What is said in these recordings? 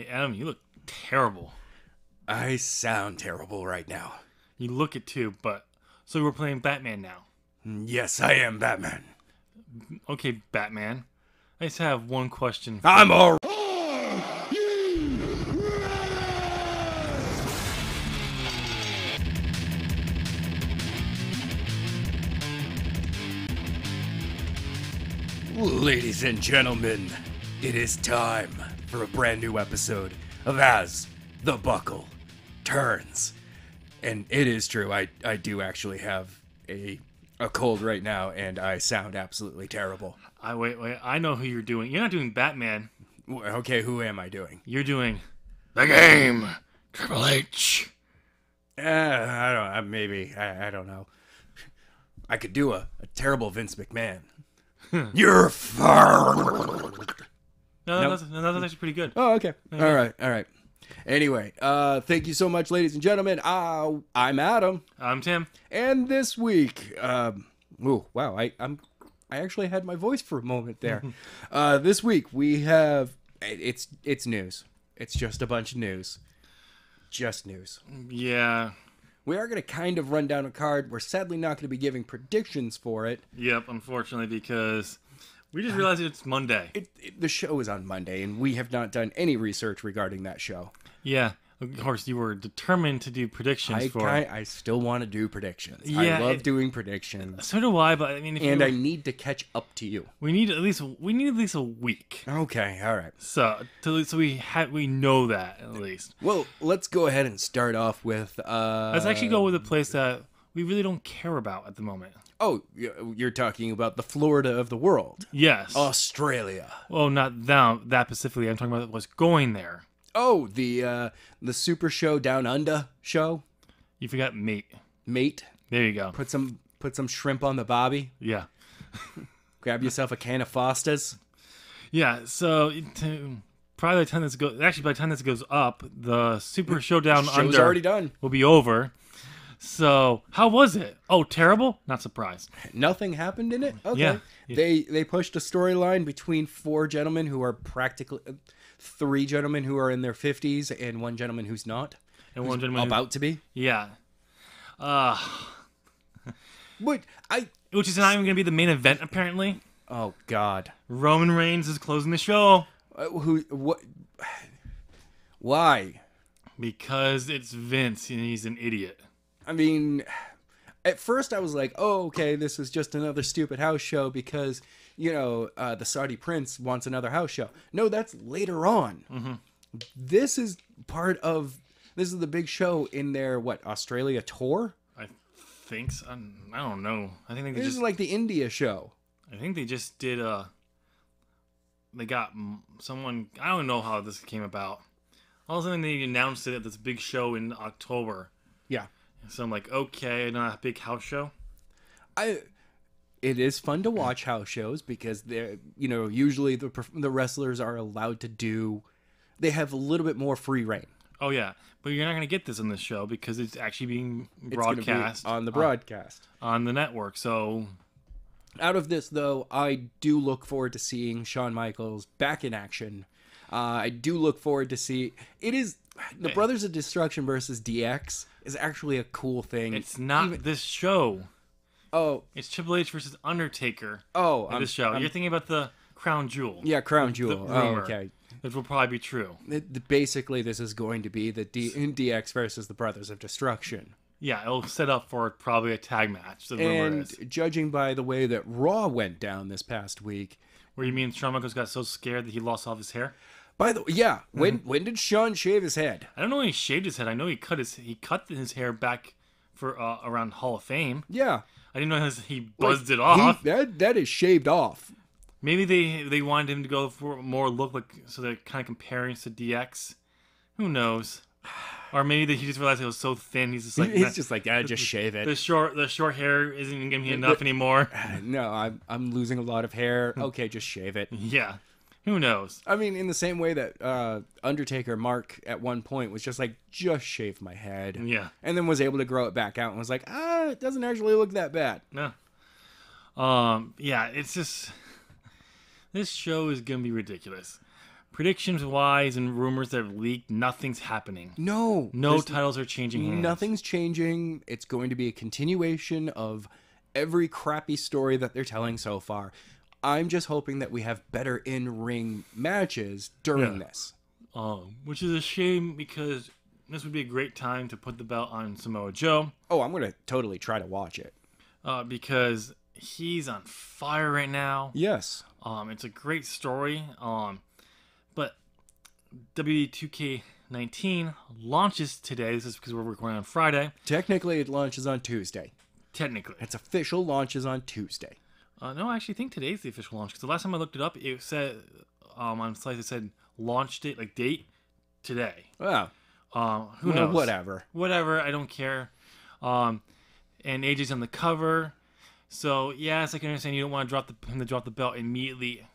Hey, Adam, you look terrible. I sound terrible right now. You look it too, but so we're playing Batman now. Yes, I am Batman. Okay, Batman. I just have one question. I'm all. Ladies and gentlemen, it is time for a brand new episode of As the Buckle Turns. And it is true, I, I do actually have a a cold right now and I sound absolutely terrible. I wait, wait. I know who you're doing. You're not doing Batman. Okay, who am I doing? You're doing the game. Triple H. Uh, I don't uh, maybe I, I don't know. I could do a, a terrible Vince McMahon. You're fired. No, Nope. that's, no, that's actually pretty good. Oh, okay. All right, all right. Anyway, uh, thank you so much, ladies and gentlemen. Uh, I'm Adam, I'm Tim. and this week, um, ooh, wow, I, I'm, I actually had my voice for a moment there. uh, this week we have it's it's news. It's just a bunch of news, just news. Yeah. We are going to kind of run down a card. We're sadly not going to be giving predictions for it. Yep. Unfortunately, because we just realized it's Monday. It, it. The show is on Monday, and we have not done any research regarding that show. Yeah. Of course, you were determined to do predictions I for. I still want to do predictions. Yeah, I love it- doing predictions, So do I, but I mean, if and I need to catch up to you. we need at least we need at least a week. Okay, all right. So to, so we had we know that at least. Well, let's go ahead and start off with. Uh, Let's actually go with a place that we really don't care about at the moment. Oh, you're talking about the Florida of the world, Yes. Australia. well, not that that specifically. I'm talking about what's going there. Oh, the uh, the Super Show Down Under show, You forgot mate. mate. There you go. Put some put some shrimp on the bobby. Yeah. Grab yourself a can of Foster's. Yeah. So to, probably by the time this goes, actually by the time this goes up, the Super Showdown Show's Under already done. will be over. So how was it? Oh, terrible. Not surprised. Nothing happened in it. Okay. Yeah. They they pushed a storyline between four gentlemen who are practically three gentlemen who are in their fifties and one gentleman who's not And one gentleman. who- about to be. yeah. Uh, But I which is not even going to be the main event apparently. oh god, Roman Reigns is closing the show Uh, who what? Why? because it's Vince and he's an idiot. I mean, at first I was like, oh okay, this is just another stupid house show because you know uh, the Saudi prince wants another house show. No, that's later on. This is part of. This is the big show in their what Australia tour. I think so. I don't know. I think they This just is like the India show. I think they just did uh they got someone I don't know how this came about. All of a sudden they announced it at this big show in October. Yeah. So I'm like, okay, not a big house show. I it is fun to watch house shows because they're you know usually the the wrestlers are allowed to do they have a little bit more free reign. Oh yeah, but you're not gonna get this on this show because it's actually being It's be broadcast on the broadcast. on the network. So Out of this though, I do look forward to seeing Shawn Michaels back in action. Uh, I do look forward to see it is the eh. Brothers of Destruction versus DX is actually a cool thing. it's not this show. oh It's Triple H versus Undertaker. oh I'm, this show. I'm- you're thinking about the Crown Jewel. yeah Crown Jewel. Oh rumor. okay. Which will probably be true. It- basically this is going to be the D- DX versus the Brothers of Destruction. Yeah, it'll set up for probably a tag match. The rumor And is. judging by the way that Raw went down this past week, Where you mean Shawn Michaels got so scared that he lost all of his hair? By the way, yeah, when Mm-hmm. when did Shawn shave his head? I don't know when he shaved his head. I know he cut his he cut his hair back for uh, around Hall of Fame. Yeah, I didn't know he buzzed it off. he- that that is shaved off. Maybe they they wanted him to go for more look like so they're kind of comparing to DX. Who knows? Or maybe that he just realized it was so thin. He's just like He's "Nah, just like, ah, just shave it. the short the short hair isn't gonna give me enough anymore. No, I'm I'm losing a lot of hair. Okay, just shave it. Yeah, who knows? I mean, in the same way that uh, Undertaker Mark at one point was just like, just shave my head, Yeah. and then was able to grow it back out and was like, ah, it doesn't actually look that bad. No. Um. Yeah. It's just this show is gonna be ridiculous. predictions wise and rumors that have leaked, nothing's happening. No, No titles are changing hands. Nothing's changing. It's going to be a continuation of every crappy story that they're telling so far. I'm just hoping that we have better in ring matches during Yeah. this. Um, which is a shame because this would be a great time to put the belt on Samoa Joe Oh, I'm going to totally try to watch it. uh, because he's on fire right now. Yes. Um, it's a great story. Um, but E WWE2K19 launches today. This is because we're recording on Friday. Technically, it launches on Tuesday. Technically, Its official launches on Tuesday. Uh, no, I actually think today's the official launch because the last time I looked it up, it said um, on slides it said launch date like date today. Well, Um, who well, knows? whatever. whatever. I don't care. Um, and AJ's on the cover, so yes, I can understand you don't want to drop the him to drop the belt immediately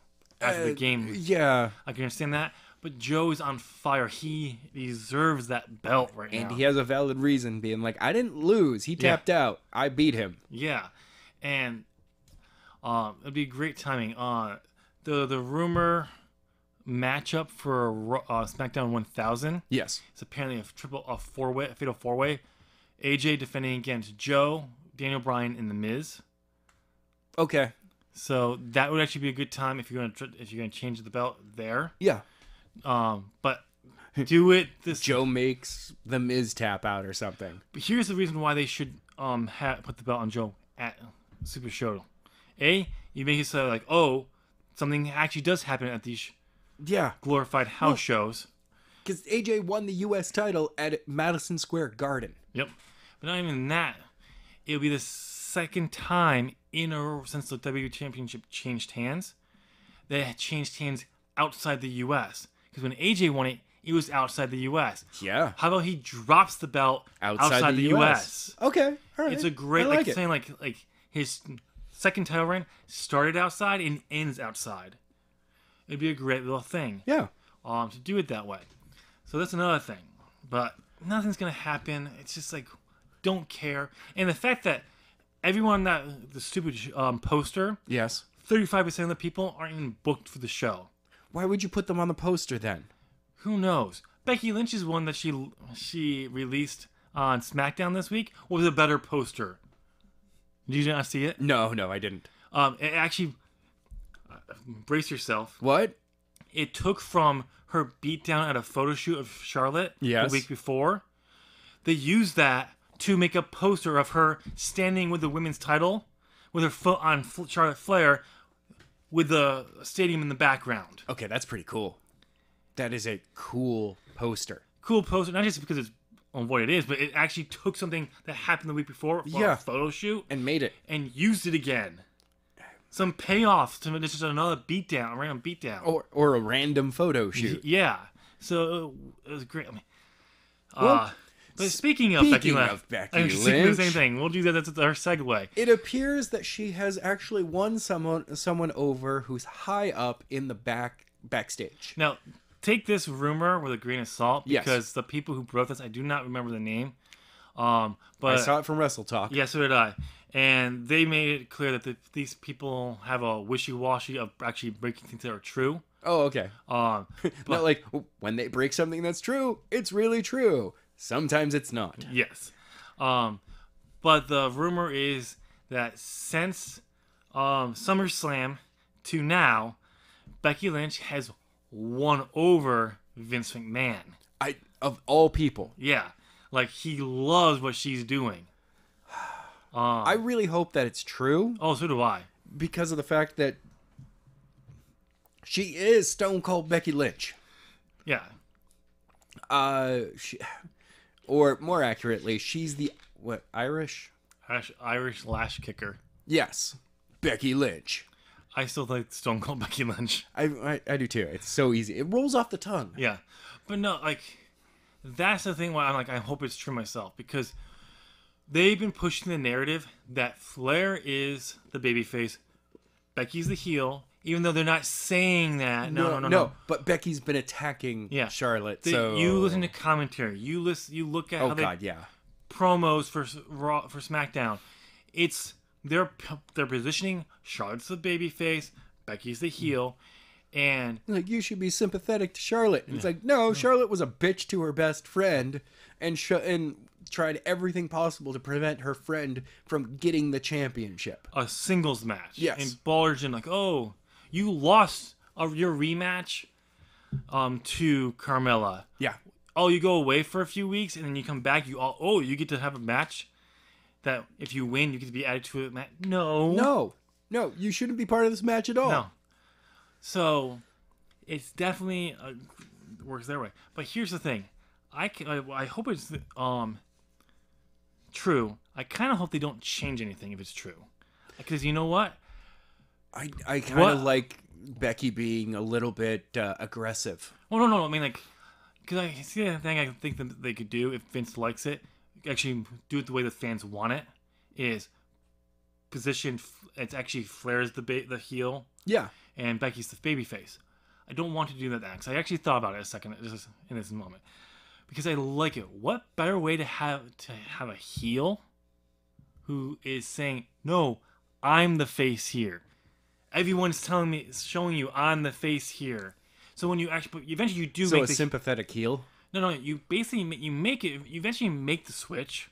after the Uh, game. Yeah. I can understand that, but Joe's on fire. He deserves that belt right And now. And he has a valid reason being like, I didn't lose. He Yeah. tapped out. I beat him. yeah, and um, it'd be great timing. Uh, the the rumor matchup for uh, SmackDown 1000 Yes. it's apparently a triple a four way a fatal four way. AJ defending against Joe, Daniel Bryan, and The Miz. Okay. So that would actually be a good time if you're gonna tr- if you're gonna change the belt there. Yeah. Um, but do it this. Joe makes the Miz tap out or something. But here's the reason why they should um ha- put the belt on Joe at Super Show. A, you make it so like oh something actually does happen at these Yeah. glorified house shows. Because AJ won the U.S. title at Madison Square Garden. Yep. But not even that. It'll be the second time in a row since the WWE Championship changed hands that it had changed hands outside the U.S. Because when AJ won it, it was outside the U.S. Yeah. How about he drops the belt outside, the, U.S. Okay. All right. It's a great I like, like, saying like like his second title reign started outside and ends outside. It'd be a great little thing Yeah. um, to do it that way. So that's another thing. But nothing's gonna happen. It's just like don't care. And the fact that everyone that the stupid um, poster, Yes. thirty five percent of the people aren't even booked for the show. Why would you put them on the poster then? Who knows? Becky Lynch's one that she she released on SmackDown this week was a better poster. Did you not see it? No, no, I didn't. Um, it actually uh, brace yourself. What? It took from her beatdown at a photo shoot of Charlotte Yes. the week before. They used that to make a poster of her standing with the women's title, with her foot on F- Charlotte Flair, with the stadium in the background. Okay, that's pretty cool. That is a cool poster. Cool poster, not just because it's on what it is, but it actually took something that happened the week before for Yeah. a photo shoot And made it. and used it again. Some payoff to this is another beatdown, a random beatdown. Or or a random photo shoot. Yeah. So it was great. I mean, Well, uh, but speaking of Becky Lynch, of Becky I'm thinking the same thing. We'll do that. That's our segue. It appears that she has actually won someone someone over who's high up in the back backstage. Now, take this rumor with a grain of salt Yes. because the people who wrote this, I do not remember the name. Um, but I saw it from Wrestle Talk. yeah, so did I. And they made it clear that the, these people have a wishy-washy of actually breaking things that are true. Oh, okay. Um, Not like when they break something that's true, it's really true. Sometimes it's not. Yes. Um, but the rumor is that since um, SummerSlam to now, Becky Lynch has won over Vince McMahon. I of all people, Yeah. Like he loves what she's doing. I really hope that it's true Oh, so do I. because of the fact that she is Stone Cold Becky Lynch. Yeah. Uh, she, or more accurately, she's the what Irish? Irish, Irish lass kicker. Yes, Becky Lynch. I still like Stone Cold Becky Lynch. I, I I do too. It's so easy. It rolls off the tongue. Yeah. But no, like that's the thing why I'm like I hope it's true myself because they've been pushing the narrative that Flair is the babyface, Becky's the heel, even though they're not saying that. No, no, no, no. But Becky's been attacking Yeah. Charlotte. They- so You listen to commentary. You listen. You look at Oh how they God, yeah. promos for Raw for SmackDown. It's they're they're positioning Charlotte's the babyface, Becky's the heel, And like you should be sympathetic to Charlotte. And It's like no, Charlotte was a bitch to her best friend, and sh- and tried everything possible to prevent her friend from getting the championship. a singles match. Yes. And Balor's in like, oh, you lost your rematch um, to Carmella. Yeah, Oh, you go away for a few weeks and then you come back. You all, oh, you get to have a match that if you win, you get to be added to a match. No, no, no, you shouldn't be part of this match at all. no. So it's definitely uh, works their way. But here's the thing, I can, I, I hope it's um true. I kind of hope they don't change anything if it's true, because you know what? I I kind of like Becky being a little bit uh, aggressive. Well, no, no. I mean, like, because I see the thing I think that they could do if Vince likes it, actually do it the way the fans want it, is position. It's actually Flair's the ba- the heel Yeah, and Becky's the baby face. I don't want to do that because I actually thought about it a second just in this moment because I like it. What better way to have to have a heel who is saying, "No, I'm the face here." Everyone's telling me, showing you I'm the face here. So when you actually, eventually you do so a the sympathetic heel. No, no. You basically ma- you make it. You eventually make the switch,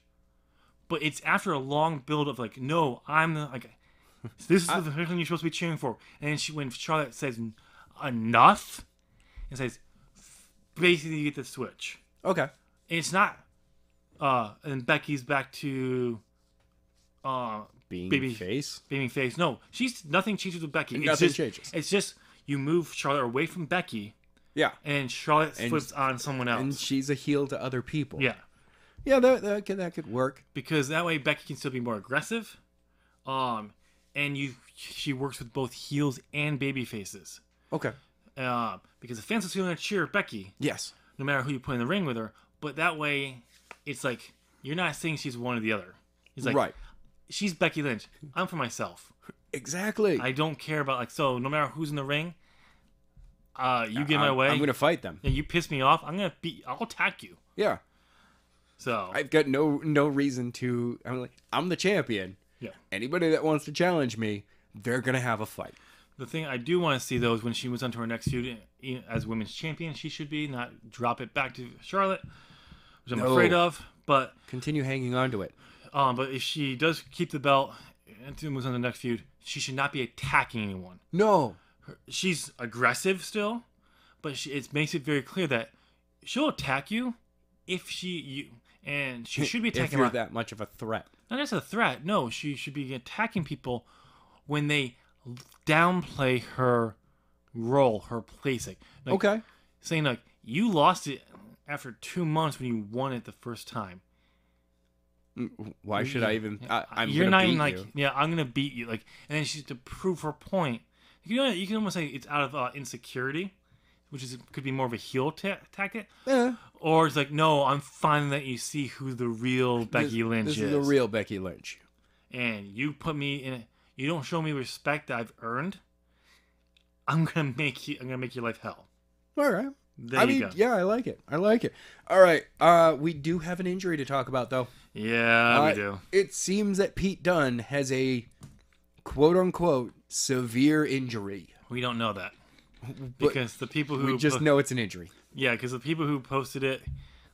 but it's after a long build of like, no, I'm the like. This is the person you're supposed to be cheering for. And then she, when Charlotte says enough, and says, basically you get the switch. Okay, And it's not. Uh, and Becky's back to. Uh, being Baby- face. baby face. No, she's nothing changes with Becky. It's Nothing just, changes. It's just you move Charlotte away from Becky, Yeah, and Charlotte And- flips on someone else. and she's a heel to other people. yeah. yeah, that that could, that could work. because that way Becky can still be more aggressive. Um, and you she works with both heels and baby faces. Okay. Uh, because the fans are still gonna cheer Becky Yes. no matter who you put in the ring with her. But that way, it's like you're not saying she's one or the other. It's like right. she's Becky Lynch. I'm for myself. Exactly. I don't care about like so. No matter who's in the ring, uh, you get in my I'm, way. I'm gonna fight them. and you piss me off. I'm gonna beat. I'll attack you. Yeah. So I've got no no reason to. I'm like I'm the champion. yeah. Anybody that wants to challenge me, they're gonna have a fight. The thing I do want to see though is when she moves on to her next feud eh, as women's champion, she should be not drop it back to Charlotte, which I'm No. afraid of. But Continue hanging on to it. um, but if she does keep the belt and moves on to the next feud, she should not be attacking anyone. No. She's aggressive still, but she, it makes it very clear that she'll attack you if she you and she should be if attacking you're that much of a threat. not just a threat. No, she should be attacking people when they downplay her role, her placing. Like, Okay. Saying like you lost it after two months when you won it the first time. Mm, why should I even? I, I'm You're not even like yeah, I'm gonna beat you. Like and then she's to prove her point. You know, you can almost say it's out of uh, insecurity, which is could be more of a heel ta- tactic, Eh, or it's like no, I'm fine that you see who the real Becky this, Lynch This is. is the real Becky Lynch. and you put me in you don't show me respect that I've earned, I'm gonna make you I'm gonna make your life hell. All right. There I you mean, go. yeah, I like it. I like it. All right. Uh, we do have an injury to talk about, though. Yeah, Uh, we do. It seems that Pete Dunne has a quote unquote severe injury. We don't know that because the people who We just po- know it's an injury. yeah, because the people who posted it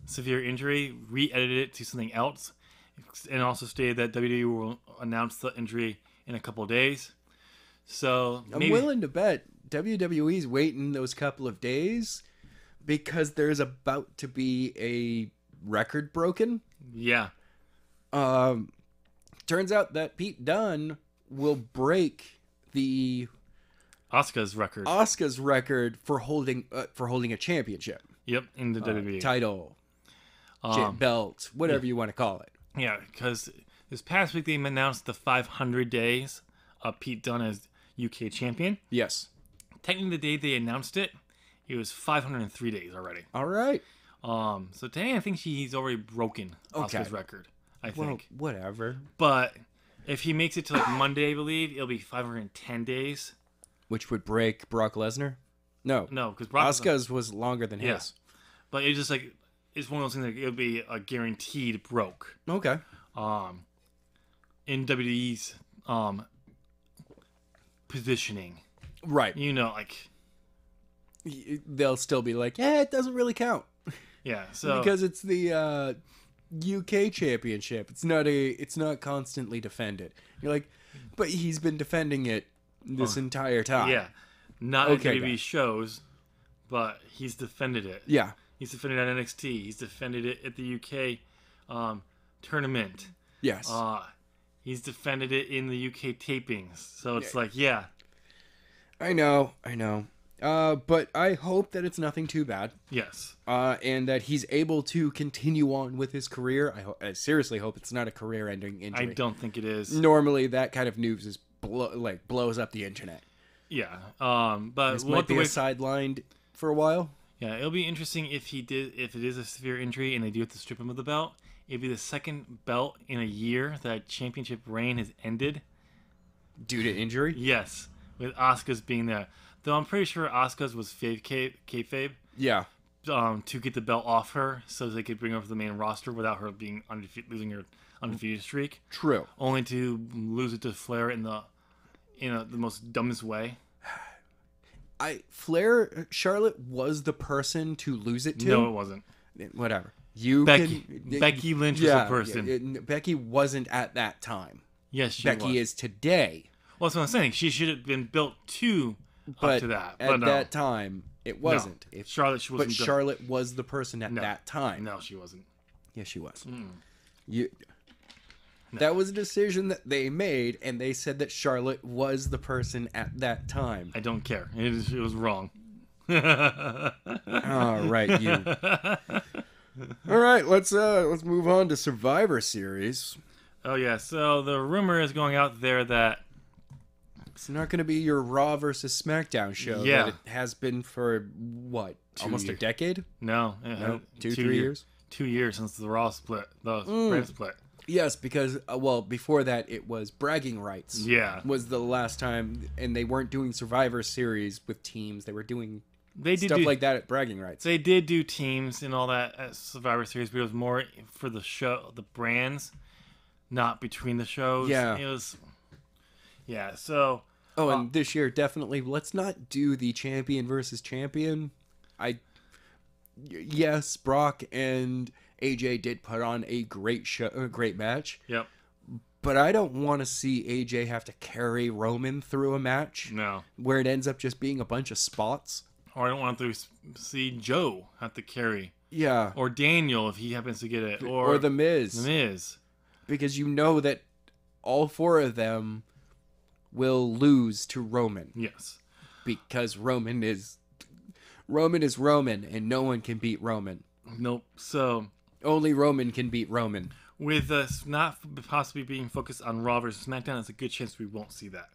severe injury re-edited it to something else, and also stated that WWE will announce the injury in a couple of days. So I'm willing to bet WWE's waiting those couple of days because there's about to be a record broken. yeah, Um, turns out that Pete Dunne will break the Asuka's record. Asuka's record for holding uh, for holding a championship yep, in the WWE. title, Um, belt, whatever you want to call it. Yeah, because this past week they announced the 500 days of Pete Dunne as UK champion. Yes. Technically, the day they announced it, it was 503 days already. All right. Um, so today I think he's already broken Asuka's record. I Well, think, whatever. but if he makes it to like Monday, I believe it'll be 510 days. Which would break Brock Lesnar? No. No, because Brock. Asuka's was longer than Yeah. his. But it's just like it's one of those things that it'll be a guaranteed broke. Okay. Um, in WWE's um positioning. Right. you know, like they'll still be like, yeah, it doesn't really count Yeah. So because it's the uh, UK championship. It's not a. It's not constantly defended. You're like, but he's been defending it this entire time. yeah, not Okay, at WWE shows, but he's defended it. Yeah. He's defended it at NXT. He's defended it at the UK um, tournament. Yes. Uh, he's defended it in the UK tapings. So it's like, yeah, I know. I know. Uh, but I hope that it's nothing too bad. yes, uh, and that he's able to continue on with his career. I, ho- I seriously hope it's not a career-ending injury. I don't think it is. Normally, that kind of news is blow, like blows up the internet. Yeah, um, but This we'll might be wait- sidelined for a while. Yeah, it'll be interesting if he did if it is a severe injury and they do have to strip him of the belt. It'd be the second belt in a year that championship reign has ended. Due to injury? Yes, with Asuka's being there. Though I'm pretty sure Asuka's was fave kayfabe, kayfabe Yeah. um, to get the belt off her so they could bring her to the main roster without her being undefeated, losing her undefeated streak, True. only to lose it to Flair in the in a, the most dumbest way. I Flair Charlotte was the person to lose it to. No, it wasn't. Whatever. You Becky can, Becky Lynch was yeah, the person. yeah, it- Becky wasn't at that time. yes, she Becky was. is today. Well, that's what I'm saying. She should have been built to But up to that. at no. that time, it wasn't. No. If, Charlotte, she but wasn't. built- Charlotte was the person at No. that time. No, she wasn't. Yes, she was. Mm. You. That was a decision that they made, and they said that Charlotte was the person at that time. I don't care. It, is, it was wrong. All right, you. All right, let's uh let's move on to Survivor Series. oh yeah. So the rumor is going out there that It's not going to be your Raw versus SmackDown show Yeah. that it has been for what almost a decade. no, uh, No, two, two three year- years. Two years since the Raw split, the Mm. brand split. Yes, because uh, well, before that it was bragging rights. Yeah, was the last time, and they weren't doing Survivor Series with teams. They were doing they did stuff do, like that at bragging rights. They did do teams and all that at Survivor Series, but it was more for the show, the brands, not between the shows. Yeah. it was. Yeah, so Oh, uh, and this year definitely let's not do the champion versus champion. I yes, Brock and AJ did put on a great show, a great match, yep, but I don't want to see AJ have to carry Roman through a match no. where it ends up just being a bunch of spots. Or I don't want to see Joe have to carry, Yeah, or Daniel if he happens to get it, or, or, the Miz, The Miz. because you know that all four of them will lose to Roman Yes, because Roman is Roman is Roman and no one can beat Roman. nope. So Only Roman can beat Roman. with us not possibly being focused on Raw versus SmackDown, there's a good chance we won't see that.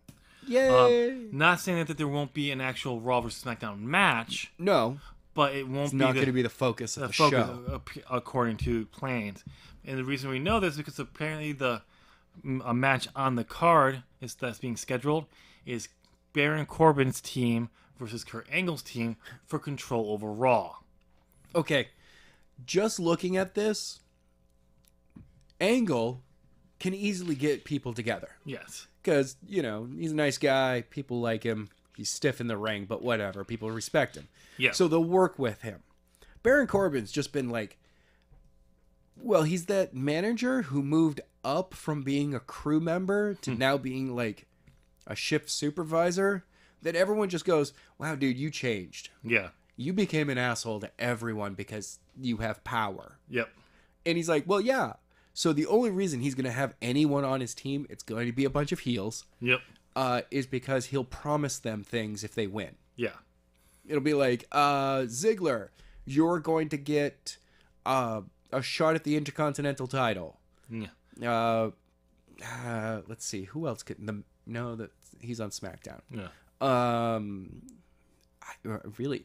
Yay! Um, not saying that, that there won't be an actual Raw versus SmackDown match, no, but it won't it's be not going to be the focus of the the, focus show. according to plans. And the reason we know this is because apparently the a match on the card is that's being scheduled is Baron Corbin's team versus Kurt Angle's team for control over Raw. Okay, just looking at this, Angle can easily get people together Yes. because you know he's a nice guy. People like him. He's stiff in the ring, but whatever. People respect him. Yeah. So they'll work with him. Baron Corbin's just been like, well, he's that manager who moved up from being a crew member to now being like a shift supervisor. That everyone just goes, wow, dude, you changed. yeah. You became an asshole to everyone because you have power. Yep. And he's like, well, yeah. So the only reason he's going to have anyone on his team, it's going to be a bunch of heels, Yep. uh, is because he'll promise them things if they win. Yeah. It'll be like, uh, Ziggler, you're going to get uh, a shot at the Intercontinental title. Yeah. Uh, uh, let's see, who else could the no that he's on SmackDown. Yeah. Um, I, uh, really,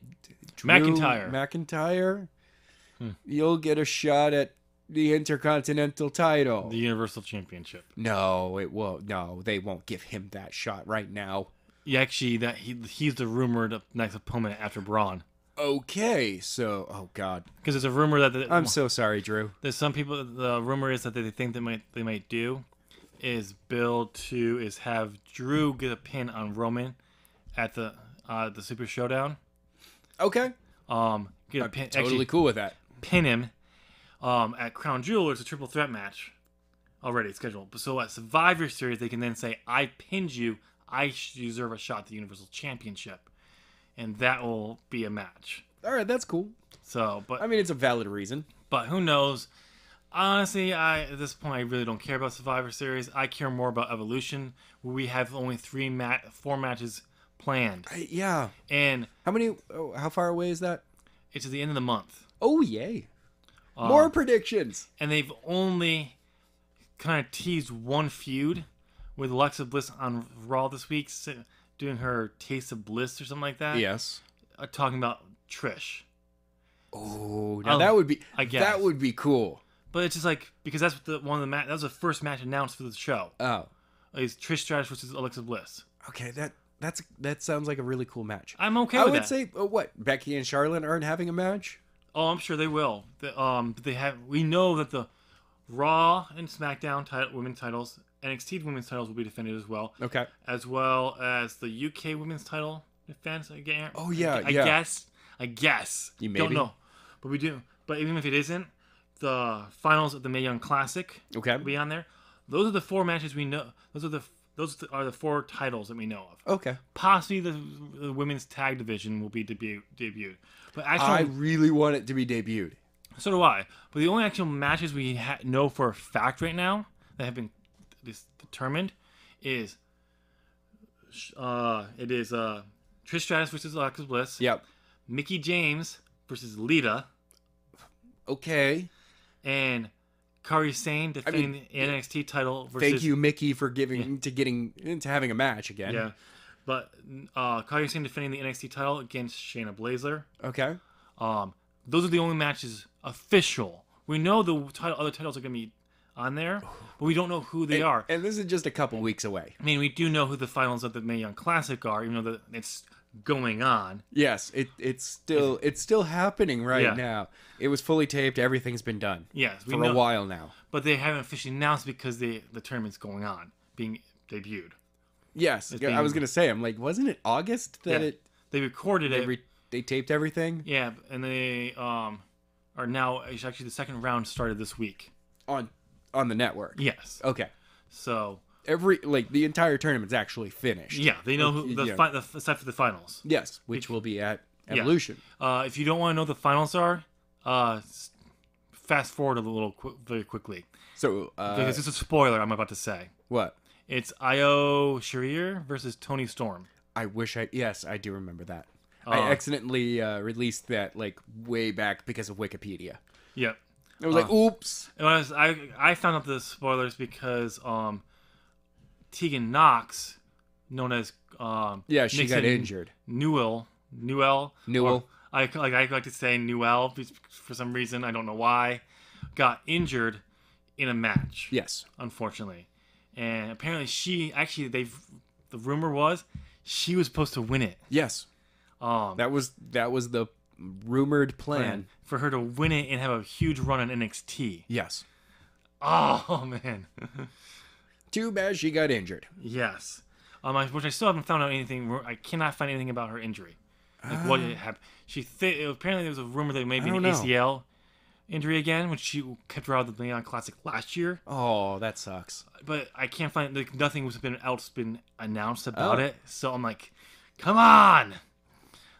Drew McIntyre. McIntyre, Hmm. you'll get a shot at the Intercontinental title. The Universal Championship. no, it won't. No, they won't give him that shot right now. Yeah, actually, that he he's the rumored next opponent after Braun. Okay, so oh god, Because there's a rumor that the, I'm so sorry, Drew. there's some people. The rumor is that they think they might they might do is build to is have Drew get a pin on Roman at the uh, the Super Showdown. Okay. Um, get a I'm pin, totally actually cool with that. pin him. Um, at Crown Jewel, it's a triple threat match already scheduled. But so at Survivor Series, they can then say, "I pinned you. I deserve a shot at the Universal Championship," and that will be a match. All right, that's cool. So, but I mean, it's a valid reason. but who knows? Honestly, I at this point I really don't care about Survivor Series. I care more about Evolution, where we have only three mat four matches planned, I, yeah. and How many? Oh, how far away is that? it's at the end of the month. Oh, yay! Uh, more predictions. and they've only kind of teased one feud with Alexa Bliss on Raw this week, s- doing her Taste of Bliss or something like that. Yes. uh, talking about Trish. Oh, now Oh, that would be I guess. that would be cool. But it's just like because that's what the one of the ma- that was the first match announced for the show Oh, is Trish Stratus versus Alexa Bliss. okay. That that's that sounds like a really cool match. I'm okay I would that. say, uh, what Becky and Charlotte aren't having a match. oh, I'm sure they will. The, um, they have. We know that the Raw and SmackDown title, women's titles, NXT women's titles will be defended as well. Okay. as well as the UK women's title defense again. Oh, yeah, I, I yeah. guess. I guess. You may don't know, but we do. But even if it isn't, the finals of the Mae Young Classic Okay. will be on there. Those are the four matches we know. Those are the those are the four titles that we know of. Okay. Possibly the, the women's tag division will be debut debuted, but actually, I really want it to be debuted. so do I. But the only actual matches we ha- know for a fact right now that have been dis- determined is uh, it is uh, Trish Stratus versus Alexa Bliss, Yep. Mickie James versus Lita, Okay. and Kairi Sane defending mean, the NXT title versus Thank you, Mickey, for giving to getting into having a match again. yeah, but uh, Kairi Sane defending the NXT title against Shayna Baszler. Okay. Um, those are the only matches official. We know the title, other titles are going to be on there, but we don't know who they are. And this is just a couple weeks away. I mean, we do know who the finals of the Mae Young Classic are, even though the, it's going on. Yes, it it's still it's still happening right Yeah. now. It was fully taped. Everything's been done Yes, we for know, a while now. but they haven't officially announced because the the tournament's going on, being debuted. Yes, yeah, I was gonna say. I'm like, wasn't it August that Yeah. it They recorded they, it, re- they taped everything yeah, and they um are now. It's actually the second round started this week. on on the network? Yes, Okay, so every like the entire tournament's actually finished. yeah, they know who the Yeah. fi- the aside for the finals. Yes, which will be at Yeah. Evolution. Uh, if you don't want to know the finals are, uh, fast forward a little qu- very quickly So uh, because this is a spoiler. I'm about to say what? it's Io Shirai versus Toni Storm. I wish I yes I do remember that. Uh, I accidentally uh, released that like way back because of Wikipedia. Yep. I was like, oops. And I, was, I I found out the spoilers because um, Tegan Nox, known as um, Yeah, she got injured. Newell, Newell, Newell. I like I like to say Newell for some reason I don't know why, got injured in a match. Yes. unfortunately. And apparently, she actually they've the rumor was she was supposed to win it. Yes. Um, That was that was the rumored plan. for her to win it and have a huge run on NXT. Yes. Oh man, Too bad she got injured. yes. Um, I, which I still haven't found out anything. I cannot find anything about her injury. Like what it happened. She th- apparently there was a rumor that it may be an know. ACL injury again, which she kept her out of the Leon Classic last year. Oh, that sucks. but I can't find like nothing was been else been announced about Oh. it. So I'm like, come on!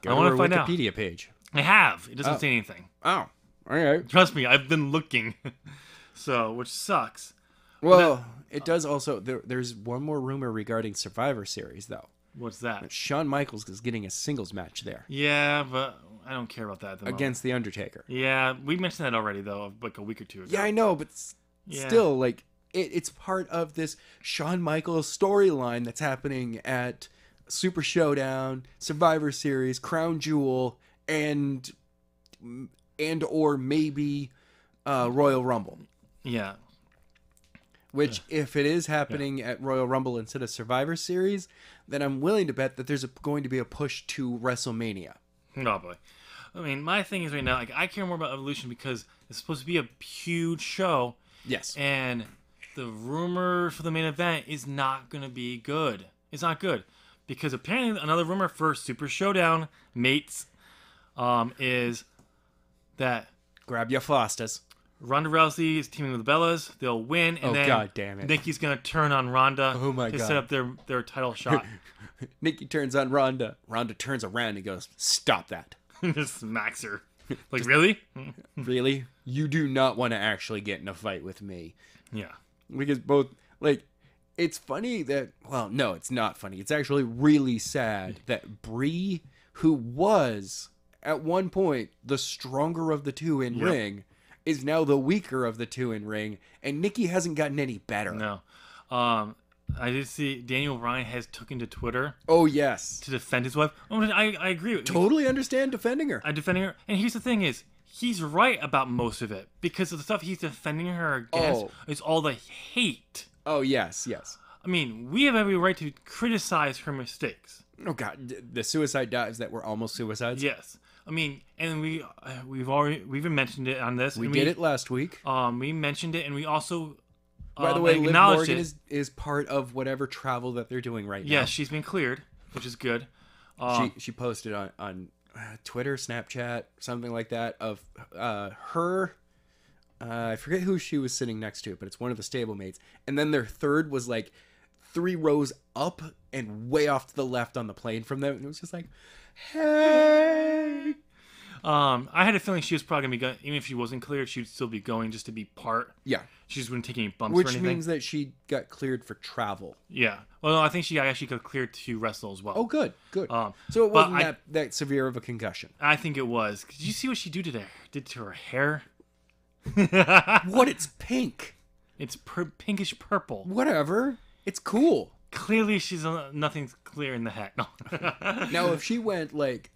Go I to wanna her find out. Wikipedia page. I have. It doesn't Oh. say anything. Oh, all right. Trust me, I've been looking. so, which sucks. Well, it does also. There, there's one more rumor regarding Survivor Series, though. What's that? Shawn Michaels is getting a singles match there Yeah, but I don't care about that at the against the Undertaker. Yeah, we mentioned that already though, like a week or two ago. Yeah, I know, but s- Yeah. still, like, it, it's part of this Shawn Michaels storyline that's happening at Super Showdown, Survivor Series, Crown Jewel, and and or maybe uh, Royal Rumble. Yeah. Which, if it is happening at Royal Rumble instead of Survivor Series, then I'm willing to bet that there's a, going to be a push to WrestleMania. Probably. I mean, my thing is right now, like I care more about Evolution because it's supposed to be a huge show, Yes. and the rumor for the main event is not going to be good. It's not good because apparently another rumor for Super Showdown mates um, is that Grab your Fosters. Ronda Rousey is teaming with the Bellas. They'll win, and Oh, then God damn it. Nikki's gonna turn on Ronda Oh, my to God. set up their their title shot. Nikki turns on Ronda. Ronda turns around and goes, "Stop that." Just smacks her. Like really? really? You do not want to actually get in a fight with me. Yeah. because both like it's funny that well no it's not funny it's actually really sad that Brie who was at one point the stronger of the two in Yep. ring is now the weaker of the two in ring and Nikki hasn't gotten any better No. Um, I did see Daniel Bryan has taken to Twitter oh yes to defend his wife. Oh, I I agree. with totally understand defending her I'm defending her. And here's the thing: is he's right about most of it because of the stuff he's defending her against Oh. is all the hate. oh yes yes I mean, we have every right to criticize her mistakes. oh god the suicide dives that were almost suicides Yes. I mean, and we uh, we've already we've even mentioned it on this. we did it last week Um, we mentioned it, and we also by the um, way Liv Morgan it. is, is part of whatever travel that they're doing right now Yes, she's been cleared, which is good. Um, she she posted on on uh, Twitter, Snapchat, something like that of uh, her. Uh, I forget who she was sitting next to, but it's one of the stablemates. And then their third was like three rows up and way off to the left on the plane from them. And it was just like, hey. Um, I had a feeling she was probably gonna be going, even if she wasn't cleared, she'd still be going just to be part. Yeah, She just wouldn't take any bumps or which anything. means that she got cleared for travel. yeah. Well, no, I think she actually got cleared to wrestle as well. Oh, good, good. Um, so it wasn't I- that that severe of a concussion. I think it was. Did you see what she do to her, did to her hair? what? It's pink. It's per- pinkish purple. Whatever. It's cool. Clearly, she's uh, nothing's clear in the head. No. Now, if she went like,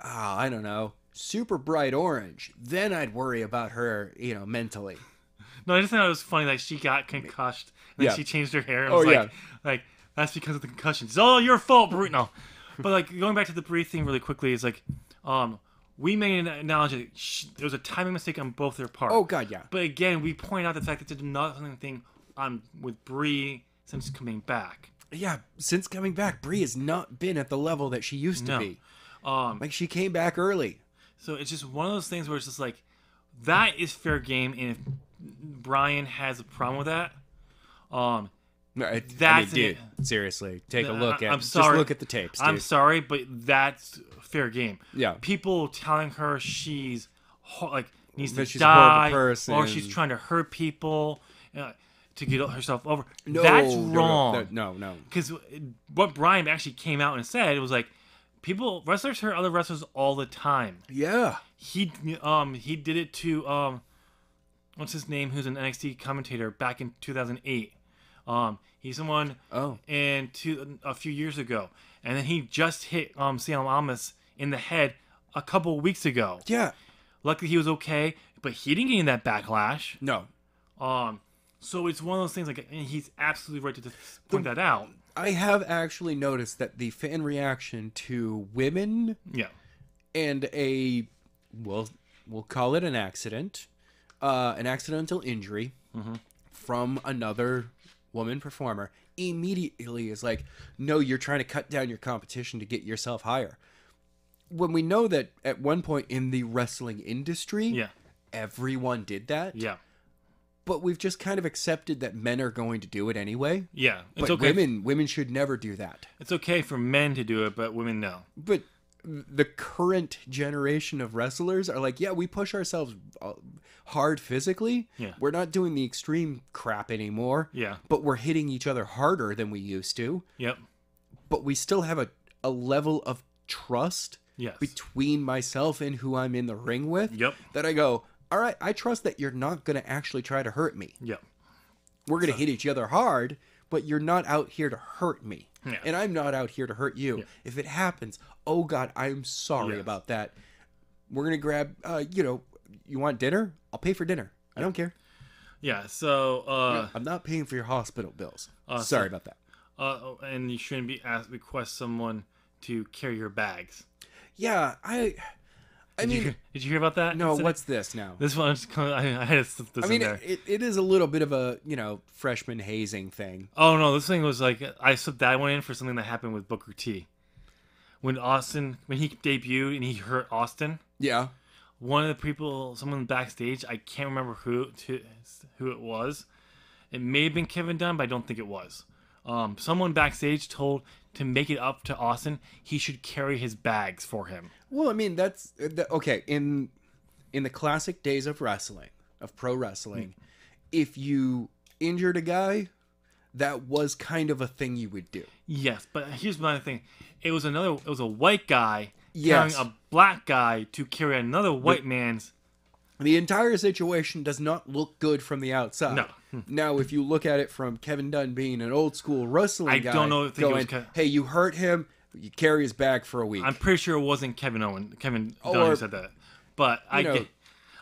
ah, I don't know, super bright orange, then I'd worry about her, you know, mentally. no, I just thought it was funny. Like she got concussed, and Yeah. she changed her hair. And Oh, was like, yeah. like that's because of the concussion. It's all your fault, Brie. No, but like going back to the Brie thing really quickly is like, um, we made an analogy. That she, there was a timing mistake on both their parts. Oh God, yeah. But again, we point out the fact that it's another thing on with Brie since coming back. Yeah, since coming back, Brie has not been at the level that she used to No. be. Um, Like she came back early. so it's just one of those things where it's just like that is fair game, and if Bryan has a problem with that, um, No, I, I mean, That's an- dude, seriously, take a look I- at. I'm sorry, Just look at the tapes, dude. I'm sorry, but that's fair game. Yeah. People telling her she's like needs to That a die, person. or she's trying to hurt people uh, to get herself over. no, that's no, no, wrong. No, no. Because what Bryan actually came out and said was like, people wrestlers hurt other wrestlers all the time. Yeah. He um he did it to um what's his name who's an NXT commentator back in 2008. Um he's someone Oh. and to a few years ago, and then he just hit um Sam Almas in the head a couple weeks ago. Yeah. Luckily he was okay, but he didn't get in that backlash. No. Um so it's one of those things like and he's absolutely right to just point that out. I have actually noticed that the fan reaction to women Yeah. and a well we'll call it an accident uh an accidental injury from another woman performer immediately is like no you're trying to cut down your competition to get yourself higher when we know that at one point in the wrestling industry Yeah. everyone did that Yeah. But we've just kind of accepted that men are going to do it anyway Yeah. It's but okay. women women should never do that It's okay for men to do it, but women no. but the current generation of wrestlers are like, yeah, we push ourselves uh, hard physically. Yeah. We're not doing the extreme crap anymore. Yeah. But we're hitting each other harder than we used to. Yep. But we still have a, a level of trust Yes. between myself and who I'm in the ring with Yep. that I go, all right, I trust that you're not going to actually try to hurt me. Yep. We're going to hit each other hard, but you're not out here to hurt me. Yeah. And I'm not out here to hurt you. If it happens, oh God, I'm sorry Yes. about that. We're going to grab, uh, you know, you want dinner? I'll pay for dinner. I don't care. Yeah. So uh I'm not paying for your hospital bills. Uh, sorry so- about that. uh and you shouldn't be asked request someone to carry your bags. Yeah, I I Did, mean, you, hear- did you hear about that? no, incident? what's this now? this one? Just I, I had to this I mean, it, it is a little bit of a, you know, freshman hazing thing. oh no, this thing was like I slipped that one in for something that happened with Booker T. when Austin when he debuted and he hurt Austin. Yeah. One of the people, someone backstage, I can't remember who to, who it was. It may have been Kevin Dunn, but I don't think it was. Um, someone backstage told to make it up to Austin, he should carry his bags for him. Well, I mean that's uh, the, okay in in the classic days of wrestling, of pro wrestling. If you injured a guy, that was kind of a thing you would do. Yes, but here's my thing: it was another, it was a white guy Yes. carrying a black guy to carry another white man's. The entire situation does not look good from the outside. No. Now, if you look at it from Kevin Dunn being an old school wrestling I guy, don't know if it was going, Ke- hey, you hurt him, you carry his bag for a week. I'm pretty sure it wasn't Kevin Owen, Kevin Dunn Or- who said that, but I know, get,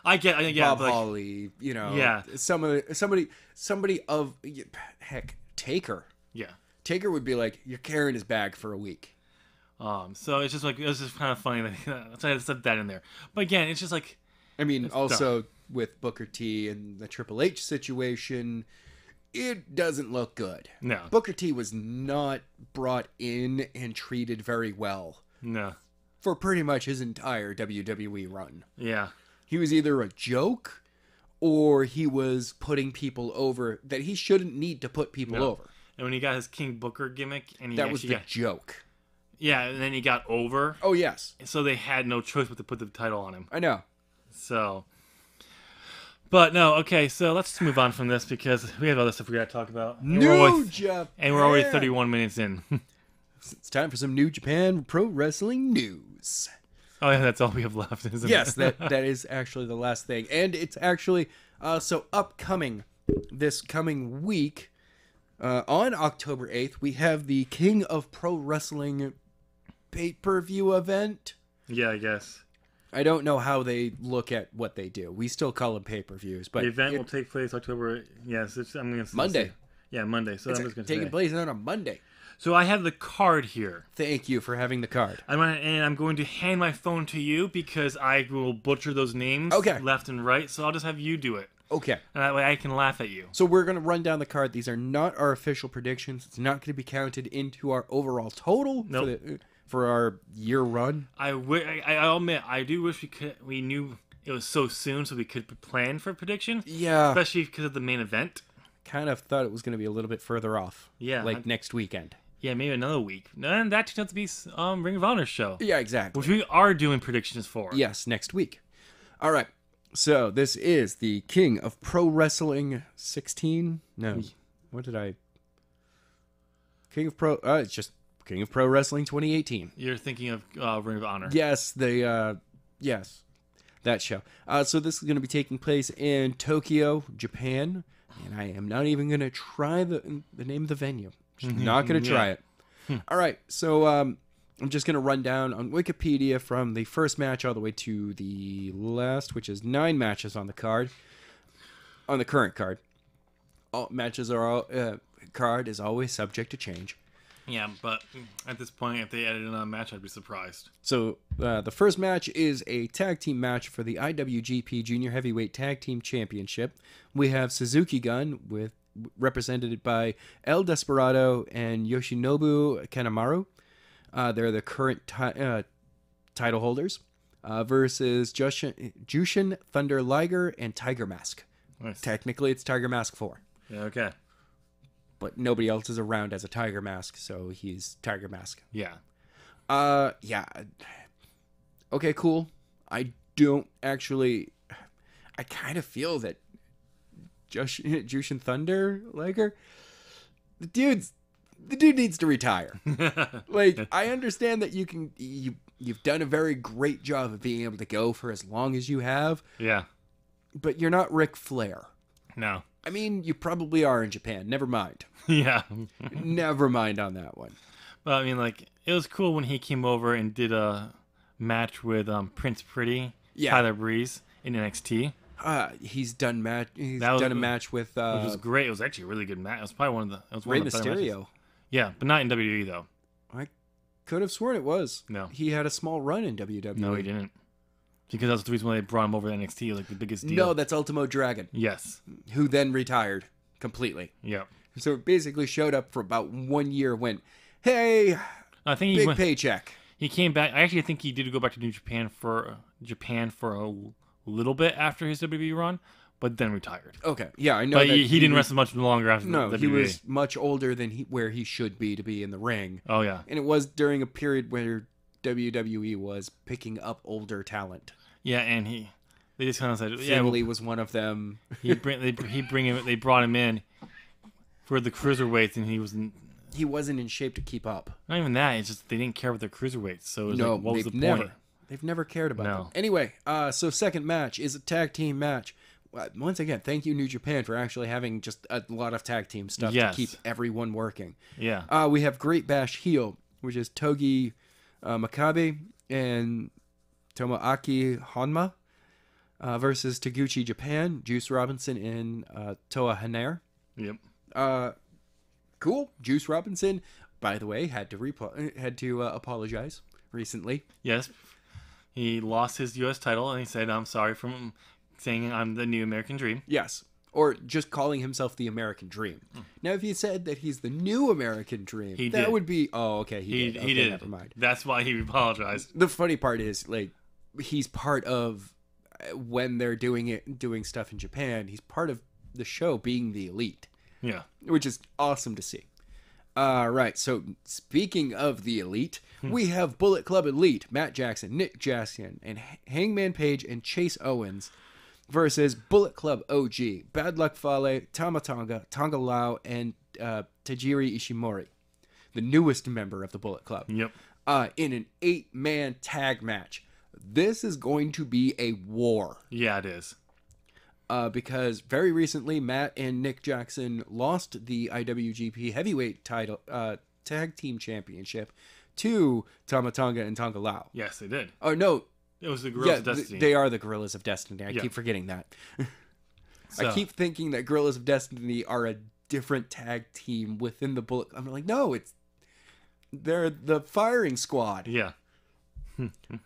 I get, I yeah, Bob like, Holly, you know, Yeah. some of the, somebody, somebody of heck, Taker. yeah. Taker would be like, you're carrying his bag for a week. Um, so it's just like it was just kind of funny that so I set that in there. But again, it's just like I mean, It's also with Booker T and the Triple H situation, it doesn't look good. no, Booker T was not brought in and treated very well no, for pretty much his entire WWE run. yeah, He was either a joke or he was putting people over that he shouldn't need to put people No. over. and when he got his King Booker gimmick, and he That was the got, joke. yeah, and then he got over, Oh, yes. so they had no choice but to put the title on him. I know. So, but no, okay, so let's move on from this because we have other stuff we got to talk about. And we're New always- Japan. and we're already 31 minutes in. It's time for some New Japan Pro Wrestling news. oh yeah, that's all we have left, isn't yes, it? that that is actually the last thing, and it's actually uh, so upcoming this coming week uh, on October eighth. We have the King of Pro Wrestling pay per view event. yeah, I guess I don't know how they look at what they do. We still call them pay per views, but the event it- will take place October. Yes, it's, I'm gonna say- Monday. Yeah, Monday. So it's I'm just gonna taking place on a Monday. So I have the card here. Thank you for having the card. I'm gonna, and I'm going to hand my phone to you because I will butcher those names Okay. left and right. So I'll just have you do it, Okay. and that way I can laugh at you. So we're going to run down the card. These are not our official predictions. It's not going to be counted into our overall total Nope. for the for our year run. I wi- I, I'll admit I do wish we could we knew it was so soon so we could plan for predictions, Yeah, especially because of the main event. kind of thought it was going to be a little bit further off. Yeah, like I- next weekend. Yeah, maybe another week. And that turned out to be um Ring of Honor show, Yeah, exactly. which we are doing predictions for. Yes, next week. All right. So this is the King of Pro Wrestling 16. No, what did I? King of Pro. Uh, it's just King of Pro Wrestling 2018. You're thinking of uh, Ring of Honor. Yes, the uh, yes, that show. Uh, so this is going to be taking place in Tokyo, Japan, and I am not even going to try the the name of the venue. Just not going to try it. All right, so um, I'm just going to run down on Wikipedia from the first match all the way to the last, which is nine matches on the card, on the current card. All matches are all uh, card is always subject to change. Yeah, but at this point, if they added another match, I'd be surprised. So uh, the first match is a tag team match for the IWGP Junior Heavyweight Tag Team Championship. We have Suzuki Gun with represented by El Desperado and Yoshinobu Kanemaru. Uh, they're the current ti- uh, title holders uh, versus Jushin, Jushin Thunder Liger and Tiger Mask. Nice. Technically, it's Tiger Mask Four, Yeah, okay. But nobody else is around as a Tiger Mask, so he's Tiger Mask. Yeah. Uh, yeah. Okay, cool. I don't actually. I kind of feel that Josh, Jushin Thunder Liger, the dude's the dude needs to retire. like I understand that you can you you've done a very great job of being able to go for as long as you have, yeah. but you're not Ric Flair. No. I mean, you probably are in Japan. Never mind. yeah. Never mind on that one. But I mean, like, it was cool when he came over and did a match with um, Prince Pretty, Yeah. Tyler Breeze in NXT, Uh, he's done match. He's was- done a match with uh, which was great. It was actually a really good match. It was probably one of the. It was one Rey of the. Mysterio. Yeah, but not in WWE though. I could have sworn it was. No. He had a small run in WWE. No, he didn't. Because that's the reason why they brought him over to NXT, like the biggest deal. No, that's Ultimo Dragon, Yes. who then retired completely. Yeah. So it basically showed up for about one year. Went, hey, I think he big went. paycheck. He came back. I actually think he did go back to New Japan for Japan for a little bit after his WWE run, but then retired. Okay, yeah, I know. But that he, he didn't was- wrestle much longer after No, the he was much older than he where he should be to be in the ring, Oh yeah, and it was during a period where WWE was picking up older talent. Yeah, and he they just kind of said, yeah, well, was one of them. he bring they he bring him they brought him in for the cruiserweights, and he was n- He wasn't in shape to keep up. not even that. It's just they didn't care about their cruiserweights. So it was No, like, what was the never. point? They've never cared about No. them. Anyway, uh, so second match is a tag team match. Uh, Once again, thank you New Japan for actually having just a lot of tag team stuff Yes. to keep everyone working. Yeah, Uh, we have Great Bash Heel, which is Togi uh, Makabe and Tomoaki Honma uh, versus Taguchi Japan, Juice Robinson, in uh, Toa Henare. yep, Uh, cool. Juice Robinson, by the way, had to repo- had to uh, apologize recently. yes. He lost his U.S. title, and he said, "I'm sorry for saying I'm the new American Dream." Yes. Or just calling himself the American Dream. Now, if he said that he's the new American Dream, He that did. would be. Oh, okay. He, He did. he did. Never mind. That's why he apologized. The funny part is, like, he's part of uh, when they're doing it, doing stuff in Japan. He's part of the show being the elite, Yeah, which is awesome to see. All right. So speaking of the elite, we have Bullet Club Elite, Matt Jackson, Nick Jackson, and Hangman Page and Chase Owens versus Bullet Club OG, Bad Luck Fale, Tamatanga, Tanga Loa, and uh, Taiji Ishimori, the newest member of the Bullet Club, yep, uh, in an eight-man tag match. This is going to be a war yeah, it is. uh, because very recently Matt and Nick Jackson lost the IWGP Heavyweight title uh, Tag Team Championship to Tama Tonga and Tanga Loa. Yes, they did. Oh no, It was the Girls yeah, of Destiny. they are the Guerrillas of Destiny. I Yeah. keep forgetting that. So, I keep thinking that Guerrillas of Destiny are a different tag team within the Bullet. I'm like, no, it's they're the firing squad. yeah,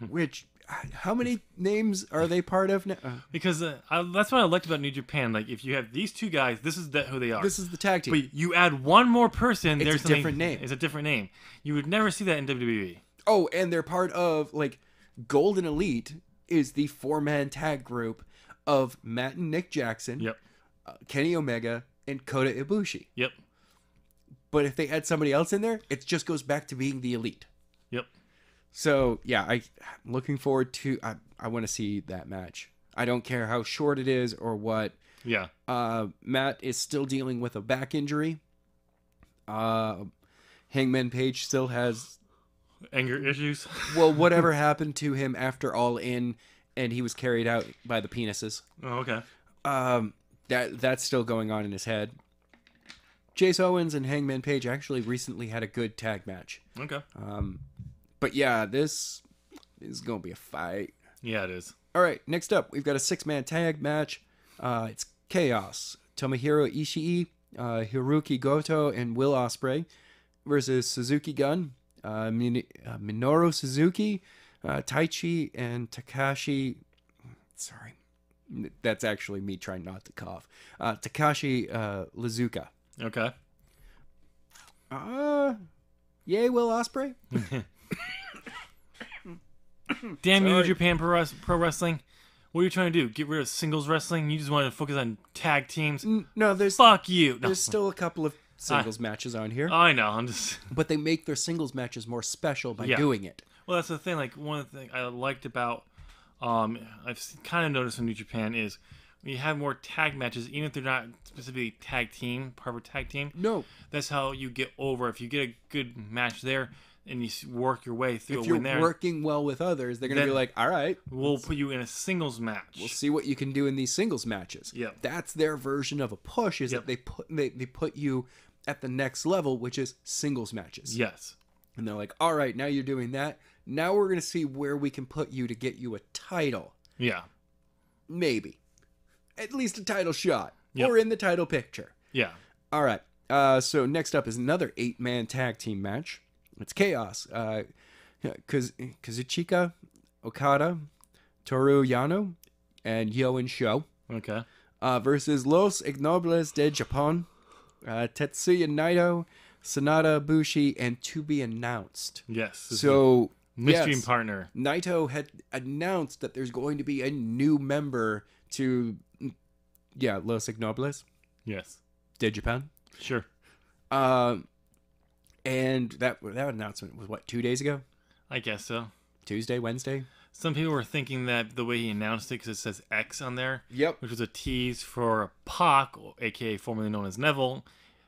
Which, how many names are they part of now? Because uh, I, that's what I liked about New Japan. Like, if you have these two guys, this is the, who they are. This is the tag team. but you add one more person, It's there's a different name. It's a different name. You would never see that in WWE. Oh, and they're part of like Golden Elite is the four man tag group of Matt and Nick Jackson, Yep, uh, Kenny Omega, and Kota Ibushi. yep, But if they add somebody else in there, it just goes back to being the elite. yep. So yeah, I, I'm looking forward to. I, I want to see that match. I don't care how short it is or what. Yeah, Uh, Matt is still dealing with a back injury. Uh, Hangman Page still has anger issues. well, whatever happened to him after All In, and he was carried out by the penises. oh, okay. Um, that that's still going on in his head. Chase Owens and Hangman Page actually recently had a good tag match. Okay. Um, but yeah, this is gonna be a fight. Yeah, it is. All right, next up, we've got a six-man tag match. Uh, it's Chaos. Tomohiro Ishii, uh, Hiroki Goto, and Will Ospreay versus Suzuki Gun, uh, Min- uh, Minoru Suzuki, uh, Taichi, and Takashi. Sorry, that's actually me trying not to cough. Uh, Takashi uh, Iizuka. Okay. Uh, yay, Will Ospreay. Damn you, New Japan Pro, Wres- Pro Wrestling. What are you trying to do? Get rid of singles wrestling? You just want to focus on tag teams? No, there's Fuck you. No. there's still a couple of singles matches on here, I know. I'm just. but they make their singles matches more special by Yeah. doing it. Well, that's the thing. Like one of the things I liked about, um, I've kind of noticed in New Japan is when you have more tag matches, even if they're not specifically tag team, part of a tag team. No, That's how you get over. If you get a good match there and you work your way through if you're there, working well with others, they're gonna be like, "All right, we'll put you in a singles match. we'll see what you can do in these singles matches." Yep. that's their version of a push. Is Yep. that they put they, they put you at the next level, which is singles matches. yes. And they're like, "All right, now you're doing that. Now we're gonna see where we can put you to get you a title, Yeah. maybe, at least a title shot, Yep. or in the title picture." Yeah. All right. Uh, so next up is another eight-man tag team match. It's Chaos. Uh, Kaz- Kazuchika Okada, Toru Yano, and Yoan Sho Okay. uh, versus Los Ignobles de Japón, uh, Tetsuya Naito, Sanada Bushi, and to be announced. Yes. So mystery Yes. partner. Naito had announced that there's going to be a new member to, yeah, Los Ignobles Yes, de Japan. sure. Um, and that that announcement was what two days ago, I guess so. Tuesday, Wednesday. Some people were thinking that the way he announced it, because it says X on there, Yep. which was a tease for Pac, aka formerly known as Neville,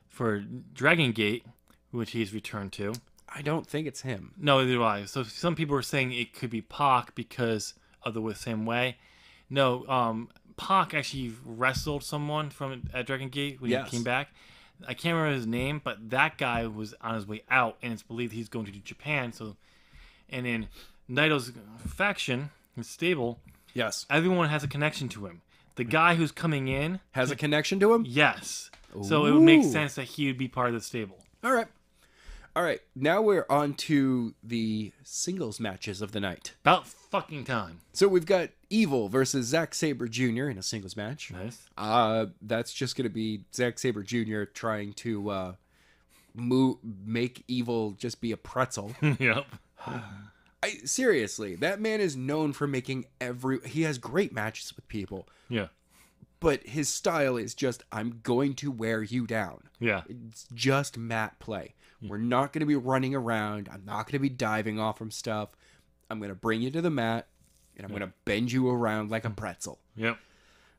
for Dragon Gate, which he's returned to. I don't think it's him. No, neither do I. So some people were saying it could be Pac because of the same way. No, um, Pac actually wrestled someone from at Dragon Gate when Yes. he came back. I can't remember his name, but that guy was on his way out, and it's believed he's going to Japan. So, and in Naito's faction, his stable, Yes. everyone has a connection to him. The mm. guy who's coming in, Has a connection to him. yes. So it would make Ooh. sense that he would be part of the stable. All right. All right. Now we're on to the singles matches of the night. About fucking time. So we've got Evil versus Zack Sabre Jr. in a singles match. Nice. Uh, that's just gonna be Zack Sabre Jr. trying to uh, move, make Evil just be a pretzel. yep. I seriously, that man is known for making every. He has great matches with people, Yeah. but his style is just I'm going to wear you down. Yeah. It's just mat play. We're not going to be running around. I'm not going to be diving off from stuff. I'm going to bring you to the mat and I'm going to bend you around like a pretzel. Yep.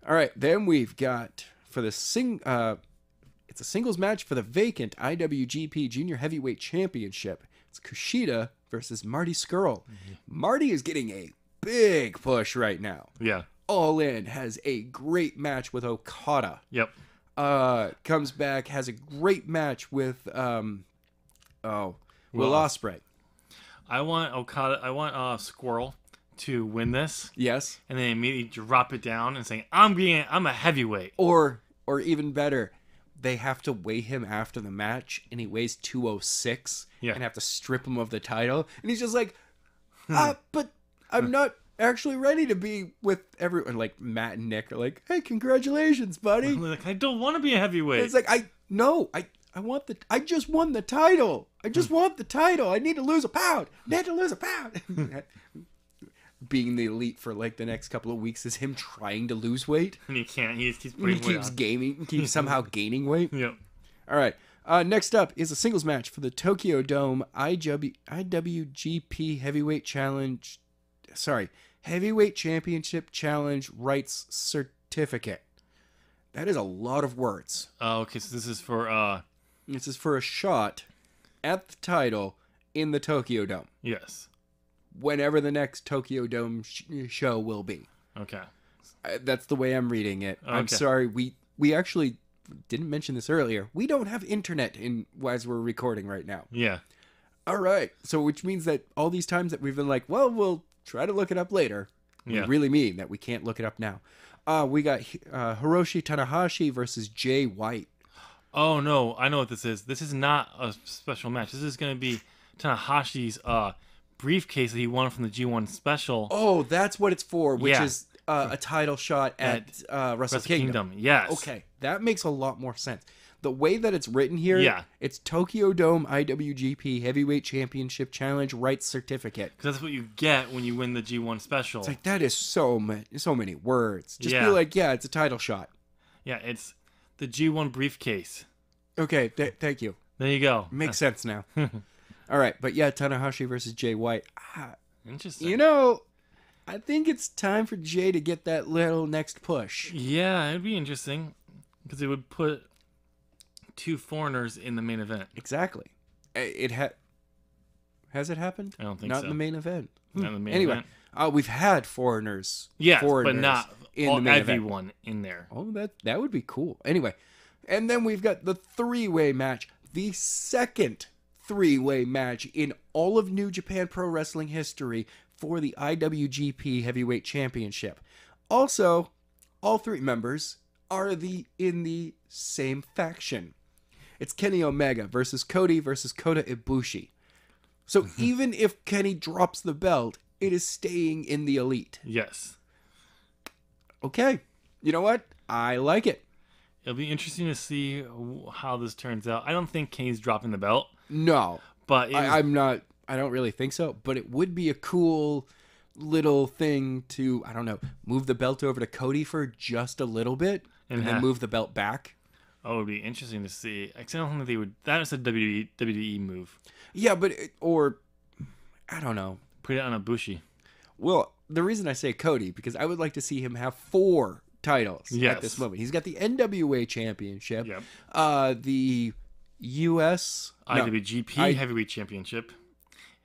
All right, then we've got for the sing uh it's a singles match for the vacant IWGP Junior Heavyweight Championship. It's Kushida versus Marty Scurll. Marty is getting a big push right now. Yeah. All In has a great match with Okada. Yep. Uh comes back has a great match with um oh Will Will. Ospreay. I want Okada. I want uh Squirrel to win this, Yes. and then immediately drop it down and saying, "I'm being, I'm a heavyweight." Or or even better, they have to weigh him after the match and he weighs 206 Yeah. and have to strip him of the title and he's just like uh, but I'm not actually ready to be with everyone like Matt and Nick are like, "Hey, congratulations, buddy." Like, I don't want to be a heavyweight. it's like, "I no, I I want the I just won the title. I just want the title. I need to lose a pound. I need to lose a pound." Being the elite for like the next couple of weeks is him trying to lose weight. and he can't. He just keeps He weight keeps on. gaining, keeps somehow gaining weight. Yep. All right. Uh, next up is a singles match for the Tokyo Dome IW, IWGP Heavyweight Challenge. Sorry, Heavyweight Championship Challenge Rights Certificate. That is a lot of words. Oh, okay. So this is for uh, This is for a shot at the title in the Tokyo Dome, yes. whenever the next Tokyo Dome sh- show will be. Okay. Uh, that's the way I'm reading it. I'm sorry. We we actually didn't mention this earlier. We don't have internet in as we're recording right now. Yeah. All right. So which means that all these times that we've been like, well, we'll try to look it up later. Yeah. Really mean that we can't look it up now. Uh, we got uh, Hiroshi Tanahashi versus Jay White. Oh no, I know what this is. This is not a special match. This is going to be Tanahashi's uh briefcase that he won from the G1 special Oh, that's what it's for, which Yeah. is uh, a title shot at, uh, Wrestle, Wrestle Kingdom. Kingdom. Yes. Okay, that makes a lot more sense. The way that it's written here, Yeah. it's Tokyo Dome IWGP Heavyweight Championship Challenge Rights Certificate. Because that's what you get when you win the G1 special. It's like that is so many, so many words. Just Yeah. be like, yeah, it's a title shot. yeah, it's the G1 briefcase. Okay, th- thank you. There you go. Makes sense now. All right, but yeah, Tanahashi versus Jay White. Ah, Interesting. you know, I think it's time for Jay to get that little next push. yeah, it'd be interesting because it would put two foreigners in the main event. Exactly. It had. Has it happened? I don't think Not so. in the main event. Not in the main anyway, event. Uh, we've had foreigners. Yes, foreigners but not in all, the main event. everyone in there. Oh, that that would be cool. Anyway, and then we've got the three-way match, the second three-way match in all of New Japan Pro Wrestling history for the IWGP Heavyweight Championship. Also, all three members are the in the same faction. It's Kenny Omega versus Cody versus Kota Ibushi. So even if Kenny drops the belt, it is staying in the elite. Yes. Okay. You know what? I like it. It'll be interesting to see how this turns out. I don't think Kane's dropping the belt, No, but I, I'm not. I don't really think so, but it would be a cool little thing to I don't know move the belt over to Cody for just a little bit and, And then move the belt back. Oh, it would be interesting to see. I don't think they would. That is a WWE, WWE move. Yeah, but it, or I don't know. On Ibushi. Well, the reason I say Cody because I would like to see him have four titles at this moment. He's got the NWA Championship, Yep. uh, the U.S. no, IWGP I- Heavyweight Championship.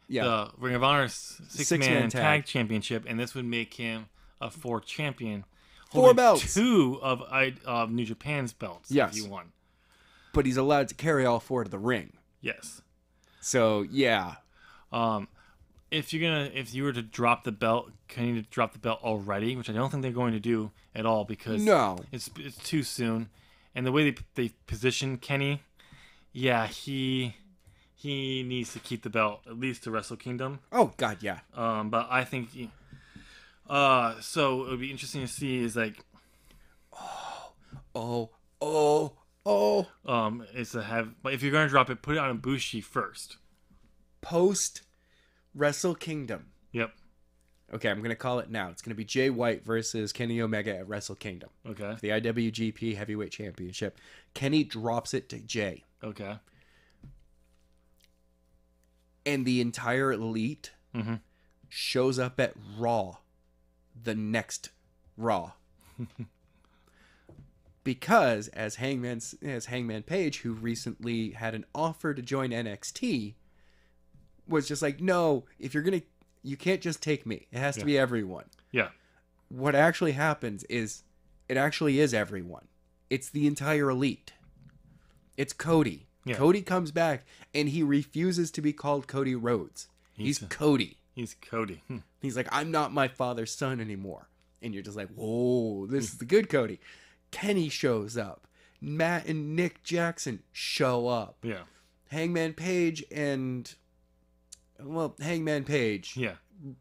yeah, The Ring of Honor Six, Six-man Man tag. tag. Championship, and this would make him a four champion. Four holding belts. Two of I of New Japan's belts. Yes. He won. but he's allowed to carry all four to the ring. Yes. So yeah, Um, if you're gonna, if you were to drop the belt, can you drop the belt already? Which I don't think they're going to do at all because no, it's it's too soon, and the way they they position Kenny, yeah, he he needs to keep the belt at least to Wrestle Kingdom. oh god, yeah, Um, but I think, he- uh, so it would be interesting to see is like, oh, oh, oh, oh. um, is to have, but if you're gonna drop it, put it on Ibushi first. post Wrestle Kingdom. Yep. Okay, I'm gonna call it now. It's gonna be Jay White versus Kenny Omega at Wrestle Kingdom, Okay. the IWGP Heavyweight Championship. Kenny drops it to Jay, Okay. and the entire elite Mhm. shows up at Raw, the next Raw. because as Hangman as Hangman Page, who recently had an offer to join NXT, was just like, no, if you're gonna, you can't just take me. It has to Yeah. be everyone. Yeah. What actually happens is, it actually is everyone. It's the entire elite. It's Cody. Yeah. Cody comes back and he refuses to be called Cody Rhodes. He's, He's- Cody. He's Cody. Hmm. He's like, I'm not my father's son anymore. And you're just like, whoa, this is the good Cody. Kenny shows up. Matt and Nick Jackson show up. Yeah. Hangman Page and well, Hangman Page, Yeah.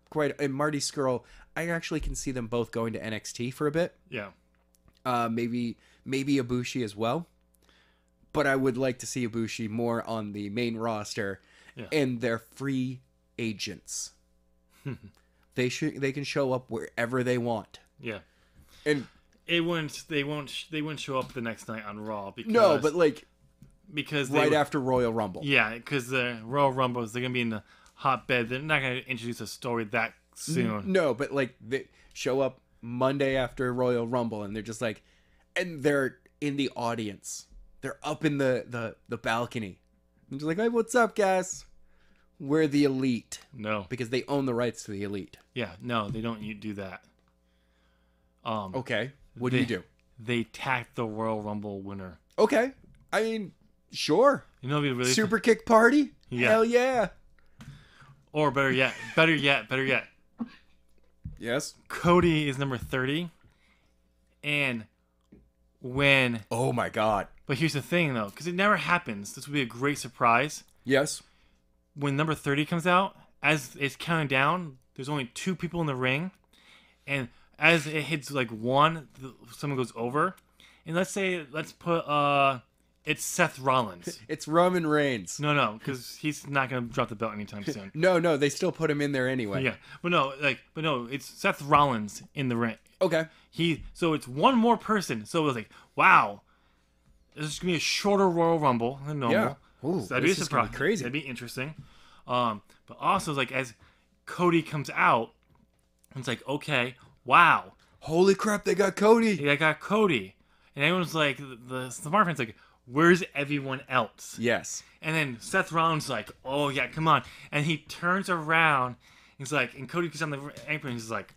quite and Marty Scurll. I actually can see them both going to NXT for a bit. Yeah. Uh, maybe maybe Ibushi as well. But I would like to see Ibushi more on the main roster, Yeah. and they're free agents. they should they can show up wherever they want. Yeah. And It won't They won't. They won't show up the next night on Raw because no, but like because right were- after Royal Rumble. Yeah, because the Royal Rumbles, they're gonna be in the hotbed. They're not gonna introduce a story that soon. No, but like they show up Monday after Royal Rumble, and they're just like, and they're in the audience. They're up in the the the balcony. I'm just like, hey, what's up, guys? We're the elite No. because they own the rights to the elite. Yeah. No, they don't do that. Um, Okay, what do you They- do? they tacked the Royal Rumble winner. Okay, I mean, sure. You know, be really Super kick party. Yeah. Hell yeah. Or better yet, better yet, better yet. Yes. Cody is number thirty, and when Oh my God. but here's the thing though, because it never happens. This would be a great surprise. Yes. when number 30 comes out, as it's counting down, there's only two people in the ring. And as it hits like one, someone goes over. And let's say, let's put, uh, it's Seth Rollins. It's Roman Reigns. No, no, because he's not going to drop the belt anytime soon. No, no, they still put him in there anyway. Yeah. But no, like, but no, it's Seth Rollins in the ring. Okay. He, so it's one more person. So it was like, wow, this is going to be a shorter Royal Rumble than normal. Yeah. Ooh, So that'd be a is surprise. be crazy. That'd be interesting. Um, but also like as Cody comes out, it's like okay, wow, Holy crap, they got Cody. They got Cody, and everyone's like the the smart fans like, where's everyone else? Yes. And then Seth Rollins like, oh yeah, come on, and he turns around. He's like, and Cody gets on the apron. He's like,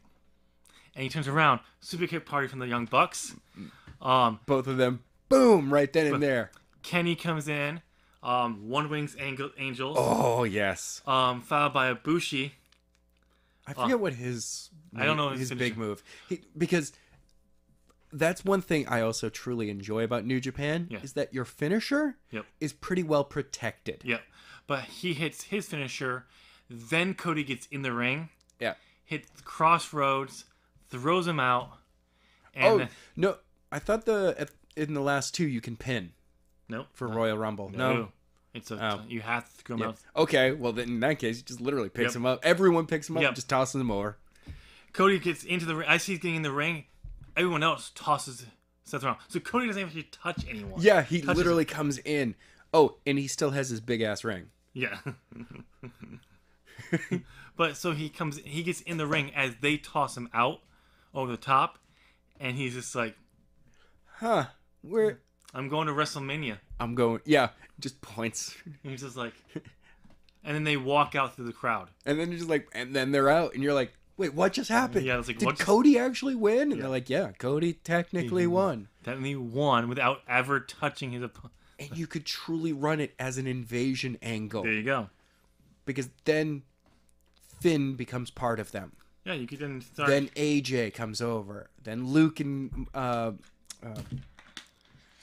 and he turns around, super kick party from the Young Bucks. Um, Both of them. Boom, right then and there. Kenny comes in. Um, One-Winged Angel, Angels. Oh, yes. Um, followed by Ibushi. I forget what his I don't know his his big move. He, because that's one thing I also truly enjoy about New Japan Yeah. is that your finisher Yep. is pretty well protected. Yep. But he hits his finisher. Then Cody gets in the ring, Yeah. hits Crossroads, throws him out. And Oh then- no! I thought the in the last two you can pin nope. for Royal Rumble. No. No. It's a Oh. you have to him Yeah. out. Okay, well then in that case, he just literally picks Yep. him up. Everyone picks him up Yep. just tosses him over. Cody gets into the ring. I see he's getting in the ring. Everyone else tosses Seth around. So Cody doesn't actually touch anyone. Yeah, he Touches literally comes in. Oh, and he still has his big ass ring. Yeah. but so he comes, he gets in the ring as they toss him out over the top, and he's just like, Huh? Where? "I'm going to WrestleMania." I'm going. Yeah, just points, And he's just like, and then they walk out through the crowd. and then you're just like, and then they're out, and you're like, wait, what just happened? Yeah, it's like, did what just- Cody actually win? And Yeah. they're like, yeah, Cody technically Mhm. won. He won without ever touching his opponent. And you could truly run it as an invasion angle There you go. because then Finn becomes part of them. Yeah, you could then start. Then AJ comes over. Then Luke and uh, uh,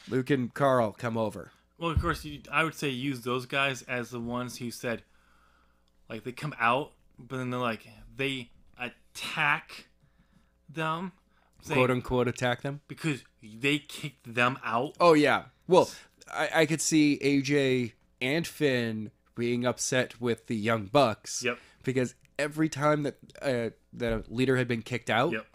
Luke and Karl come over. well, of course, you, I would say use those guys as the ones who said, like, they come out, but then they're like, they attack them. saying- quote unquote attack them. because they kicked them out. Oh yeah. Well, I, I could see AJ and Finn being upset with the Young Bucks. Yep. Because every time that uh, that a leader had been kicked out, Yep.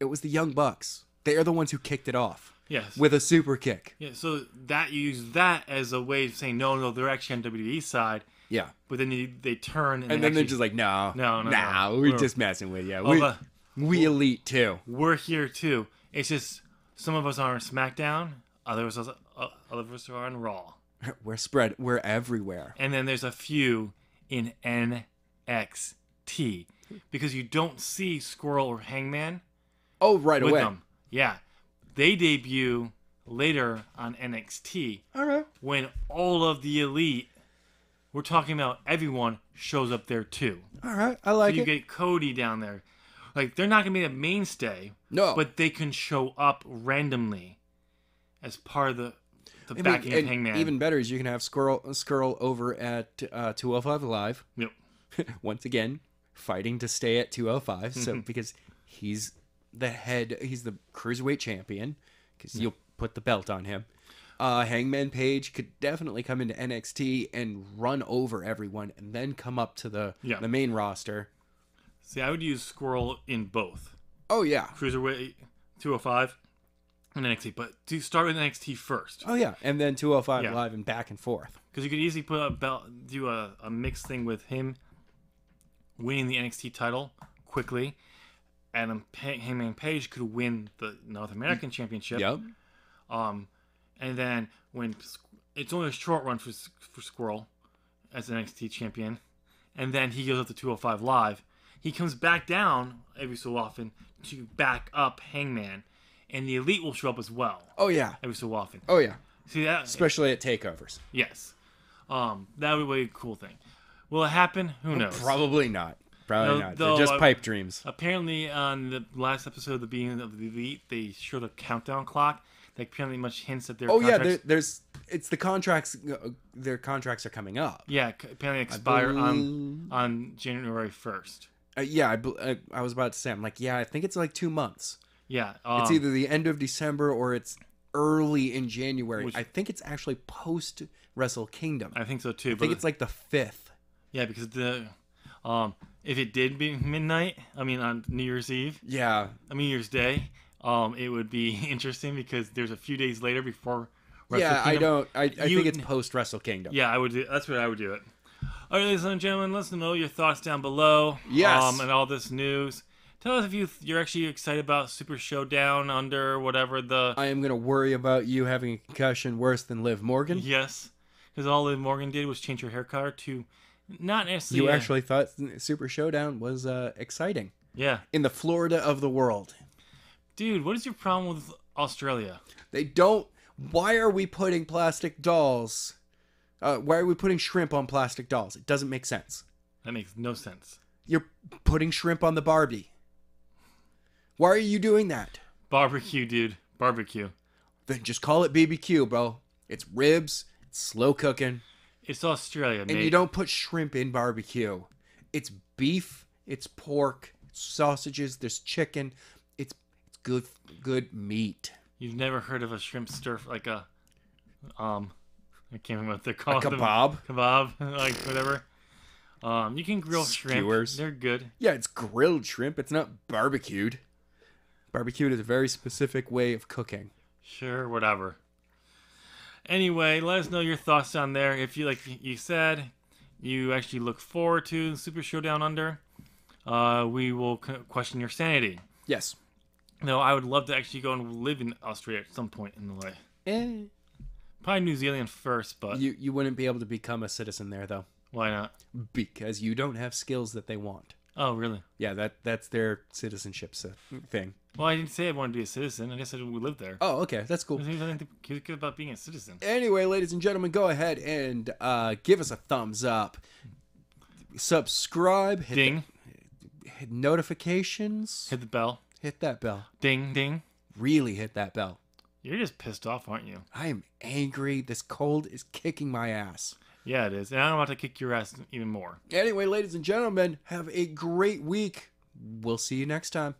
it was the Young Bucks. They are the ones who kicked it off Yes. with a super kick. yeah. So that you use that as a way of saying no, no, they're actually on WWE side, Yeah. but then you, they turn and, And they then they're just like, no, No, no, nah, no. we're We're- just messing with you. We, the- we elite too. we're here too. It's just some of us are on SmackDown, others are, uh, other of us are on Raw, We're spread. We're everywhere. and then there's a few in NXT because you don't see Squirrel or Hangman Oh, right with away. them. Yeah, they debut later on NXT. All right. when all of the elite, we're talking about everyone, shows up there too. All right. I like you it. get Cody down there. Like they're not gonna be a mainstay, no. but they can show up randomly as part of the the I mean, backing of and Hangman. Even better is you can have Squirrel Scurll over at uh, 205 Live. Yep. Once again, fighting to stay at 205. So Mm-hmm. because he's the head, he's the cruiserweight champion. Because you'll put the belt on him. Uh, Hangman Page could definitely come into NXT and run over everyone, and then come up to the Yeah. the main roster. See, I would use Squirrel in both Oh yeah, cruiserweight 205 and NXT, but to start with NXT first oh yeah, and then 205 Yeah. Live and back and forth. because you could easily put a belt, do a, a mixed thing with him winning the NXT title quickly. Adam pa- Hangman Page could win the North American Championship. Yep. Um, and then when it's only a short run for for Squirrel as an NXT champion, and then he goes up to 205 Live. He comes back down every so often to back up Hangman, and the Elite will show up as well Oh yeah. every so often. Oh yeah. See that? Especially at takeovers. Yes. Um, that would be a cool thing. Will it happen? Who knows? Probably not. Probably No, not. though, They're just uh, pipe dreams. Apparently, on the last episode of the beginning of the Elite, they showed a countdown clock that apparently much hints that their Oh yeah, there, there's it's the contracts. uh, Their contracts are coming up. yeah, apparently expire on believe- on January first. Uh, yeah, I, I, I was about to say. I'm like, yeah, I think it's like two months. Yeah, um, It's either the end of December or it's early in January. Which- I think it's actually post Wrestle Kingdom. I think so too. I think it's like the fifth. yeah, because the um, if it did be midnight, I mean on New Year's Eve, Yeah, I mean New Year's Day, um, it would be interesting because there's a few days later before. Wrestle yeah. I don't. I, I You- think it's post Wrestle Kingdom. Yeah, I would. Do, that's what I would do it. All right, ladies and gentlemen, let us know your thoughts down below. Yes. Um, and all this news. Tell us if you you're actually excited about Super Showdown under whatever the I am gonna worry about you having a concussion worse than Liv Morgan. yes, because all Liv Morgan did was change her hair color to not necessarily. You actually thought Super Showdown was uh, exciting yeah, in the Florida of the world. Dude. What is your problem with Australia? They don't. Why are we putting plastic dolls? Uh, why are we putting shrimp on plastic dolls? It doesn't make sense. That makes no sense. You're putting shrimp on the Barbie. Why are you doing that? Barbecue, dude. Barbecue. Then just call it BBQ, bro. It's ribs, it's slow cooking, It's Australia, and mate. you don't put shrimp in barbecue. It's beef, it's pork, sausages, there's chicken. Good good meat. You've never heard of a shrimp stir like a um I can't remember what they're called. kebab? Kebab, like whatever. Um, you can grill shrimp. They're good. Yeah, it's grilled shrimp. It's not barbecued. Barbecued is a very specific way of cooking. Sure, whatever. Anyway, let us know your thoughts down there. If you like you said, you actually look forward to Super Showdown Under, uh, we will question your sanity. Yes. No, I would love to actually go and live in Australia at some point in the life. Eh. Probably New Zealand first, but You you wouldn't be able to become a citizen there though, why not? because you don't have skills that they want. Oh, really? Yeah, that that's their citizenship thing. Well, I didn't say I wanted to be a citizen. I just said we live there. Oh, okay, that's cool. There's nothing to- good about being a citizen. Anyway, ladies and gentlemen, go ahead and uh, give us a thumbs up. Subscribe, hit, Ding. the- hit notifications, Hit the bell. Hit that bell. Ding, ding. Really hit that bell. You're just pissed off, aren't you? I am angry. This cold is kicking my ass. Yeah, it is. And I'm about to kick your ass even more. Anyway, ladies and gentlemen, have a great week. We'll see you next time.